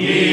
Yeah.